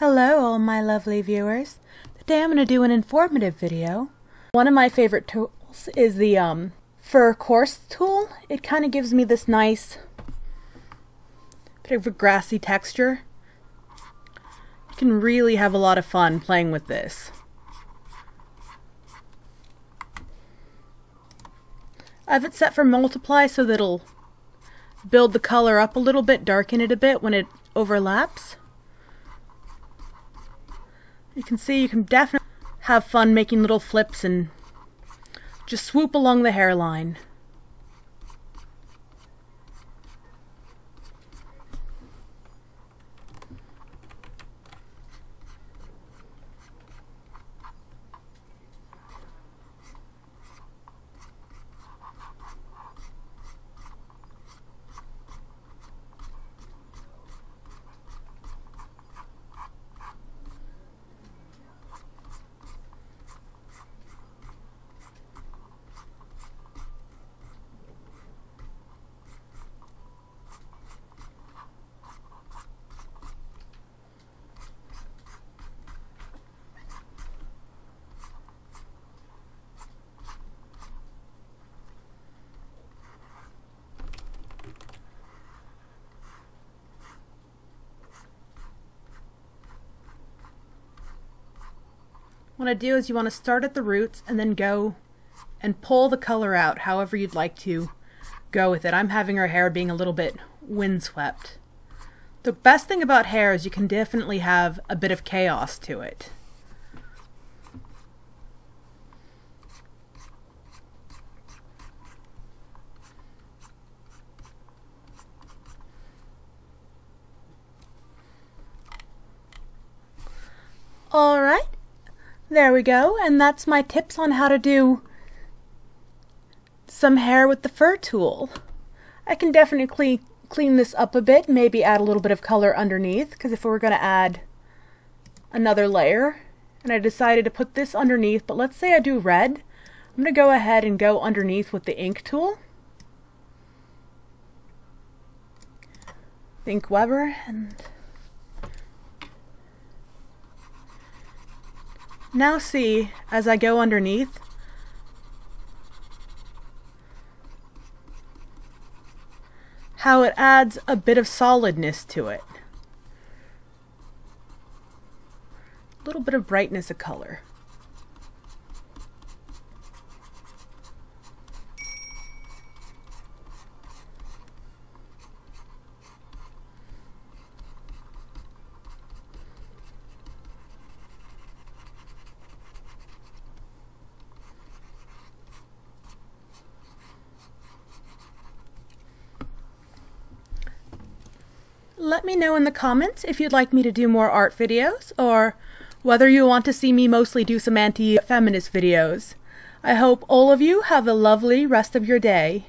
Hello all my lovely viewers. Today I'm going to do an informative video. One of my favorite tools is the um, fur coarse tool. It kind of gives me this nice bit of a grassy texture. You can really have a lot of fun playing with this. I have it set for multiply so that it'll build the color up a little bit, darken it a bit when it overlaps. You can see you can definitely have fun making little flips and just swoop along the hairline. What I do is you want to start at the roots and then go and pull the color out however you'd like to go with it. I'm having her hair being a little bit windswept. The best thing about hair is you can definitely have a bit of chaos to it. All right. There we go, and that's my tips on how to do some hair with the fur tool. I can definitely clean this up a bit, maybe add a little bit of color underneath, because if we were going to add another layer, and I decided to put this underneath, but let's say I do red, I'm going to go ahead and go underneath with the ink tool. Ink Weber, and Now see, as I go underneath, how it adds a bit of solidness to it. A little bit of brightness of color. Let me know in the comments if you'd like me to do more art videos or whether you want to see me mostly do some anti-feminist videos. I hope all of you have a lovely rest of your day.